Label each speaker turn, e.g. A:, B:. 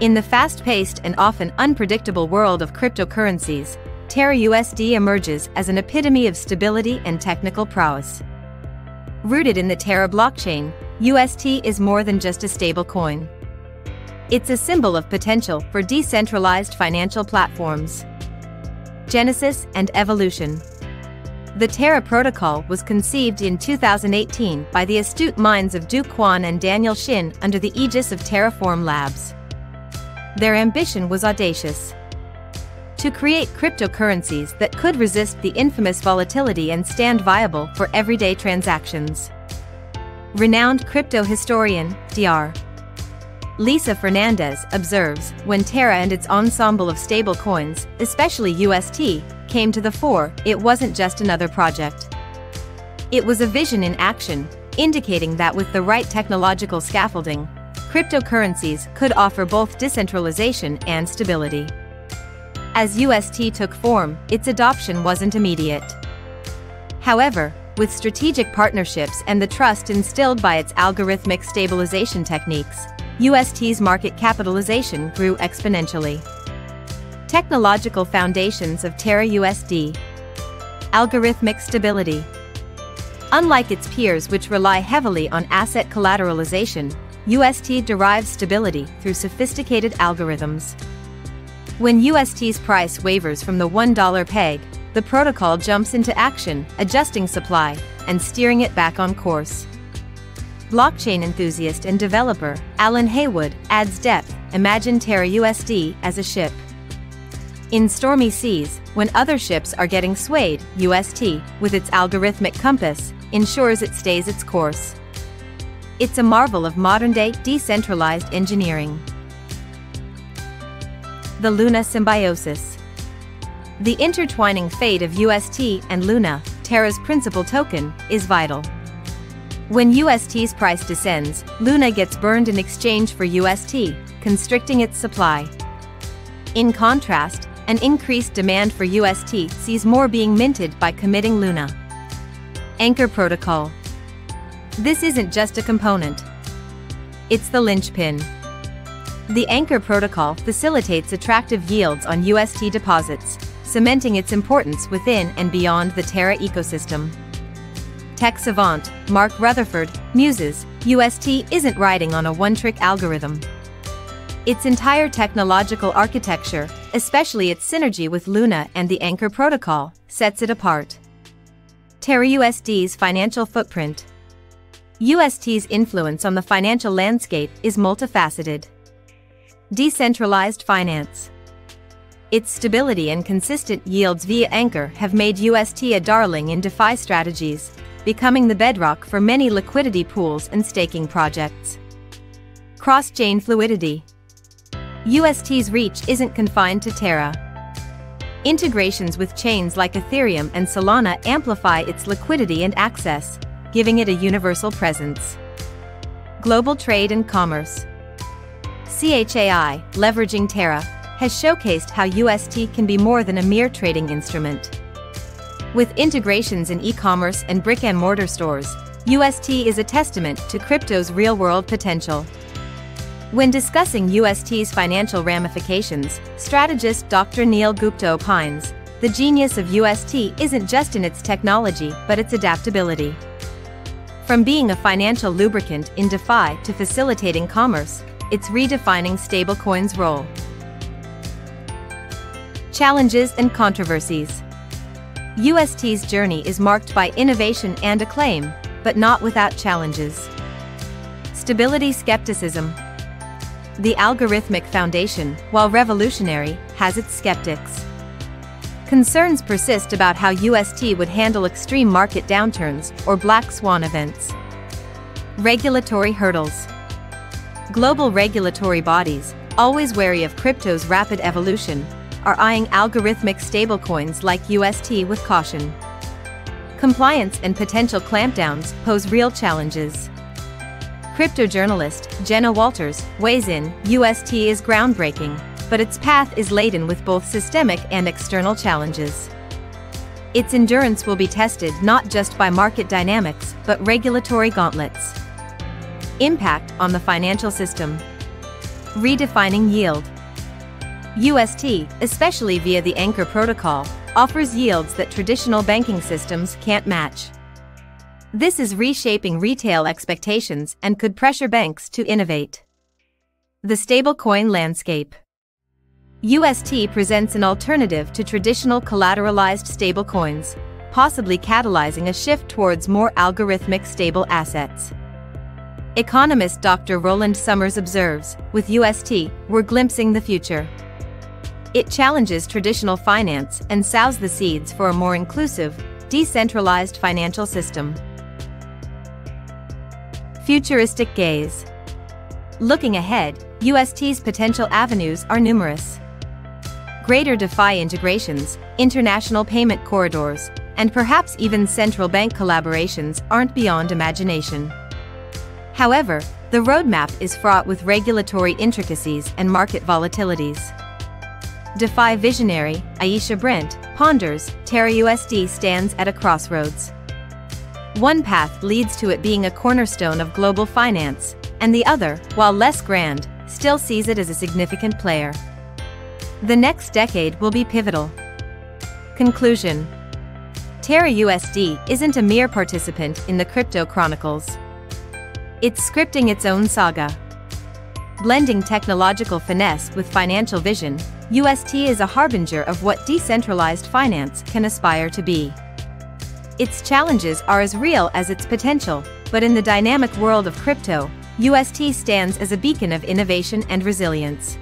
A: In the fast-paced and often unpredictable world of cryptocurrencies, Terra USD emerges as an epitome of stability and technical prowess. Rooted in the Terra blockchain, UST is more than just a stablecoin. It's a symbol of potential for decentralized financial platforms. Genesis and evolution. The Terra protocol was conceived in 2018 by the astute minds of Do Kwon and Daniel Shin under the aegis of Terraform Labs. Their ambition was audacious. To create cryptocurrencies that could resist the infamous volatility and stand viable for everyday transactions. Renowned crypto historian, Dr. Lisa Fernandez observes, when Terra and its ensemble of stablecoins, especially UST, came to the fore, it wasn't just another project. It was a vision in action, indicating that with the right technological scaffolding, cryptocurrencies could offer both decentralization and stability. As UST took form, its adoption wasn't immediate. However, with strategic partnerships and the trust instilled by its algorithmic stabilization techniques, UST's market capitalization grew exponentially. Technological foundations of Terra USD. Algorithmic stability. Unlike its peers which rely heavily on asset collateralization, UST derives stability through sophisticated algorithms. When UST's price wavers from the $1 peg, the protocol jumps into action, adjusting supply and steering it back on course. Blockchain enthusiast and developer, Alan Haywood, adds depth, imagine Terra USD as a ship. In stormy seas, when other ships are getting swayed, UST, with its algorithmic compass, ensures it stays its course. It's a marvel of modern-day decentralized engineering. The Luna Symbiosis The intertwining fate of UST and Luna, Terra's principal token, is vital. When UST's price descends, Luna gets burned in exchange for UST, constricting its supply. In contrast, an increased demand for UST sees more being minted by committing Luna. Anchor Protocol This isn't just a component. It's the linchpin. The Anchor Protocol facilitates attractive yields on UST deposits, cementing its importance within and beyond the Terra ecosystem tech savant, Mark Rutherford, muses, UST isn't riding on a one-trick algorithm. Its entire technological architecture, especially its synergy with Luna and the Anchor protocol, sets it apart. Terra USD's financial footprint. UST's influence on the financial landscape is multifaceted. Decentralized finance. Its stability and consistent yields via Anchor have made UST a darling in DeFi strategies, becoming the bedrock for many liquidity pools and staking projects. Cross-chain fluidity. UST's reach isn't confined to Terra. Integrations with chains like Ethereum and Solana amplify its liquidity and access, giving it a universal presence. Global trade and commerce. CHAI, leveraging Terra, has showcased how UST can be more than a mere trading instrument. With integrations in e-commerce and brick-and-mortar stores, UST is a testament to crypto's real-world potential. When discussing UST's financial ramifications, strategist Dr. Neil Gupta opines, the genius of UST isn't just in its technology but its adaptability. From being a financial lubricant in DeFi to facilitating commerce, it's redefining stablecoins' role. Challenges and controversies UST's journey is marked by innovation and acclaim, but not without challenges. Stability skepticism. The algorithmic foundation, while revolutionary, has its skeptics. Concerns persist about how UST would handle extreme market downturns or black swan events. Regulatory hurdles. Global regulatory bodies, always wary of crypto's rapid evolution, are eyeing algorithmic stablecoins like UST with caution. Compliance and potential clampdowns pose real challenges. Crypto journalist Jenna Walters weighs in UST is groundbreaking, but its path is laden with both systemic and external challenges. Its endurance will be tested not just by market dynamics, but regulatory gauntlets. Impact on the financial system. Redefining yield. UST, especially via the Anchor protocol, offers yields that traditional banking systems can't match. This is reshaping retail expectations and could pressure banks to innovate. The stablecoin landscape. UST presents an alternative to traditional collateralized stablecoins, possibly catalyzing a shift towards more algorithmic stable assets. Economist Dr. Roland Summers observes, with UST, we're glimpsing the future. It challenges traditional finance and sows the seeds for a more inclusive, decentralized financial system. Futuristic Gaze Looking ahead, UST's potential avenues are numerous. Greater DeFi integrations, international payment corridors, and perhaps even central bank collaborations aren't beyond imagination. However, the roadmap is fraught with regulatory intricacies and market volatilities. DeFi visionary, Aisha Brent, ponders, Terra UST stands at a crossroads. One path leads to it being a cornerstone of global finance, and the other, while less grand, still sees it as a significant player. The next decade will be pivotal. Conclusion Terra USD isn't a mere participant in the crypto chronicles. It's scripting its own saga. Blending technological finesse with financial vision, UST is a harbinger of what decentralized finance can aspire to be. Its challenges are as real as its potential, but in the dynamic world of crypto, UST stands as a beacon of innovation and resilience.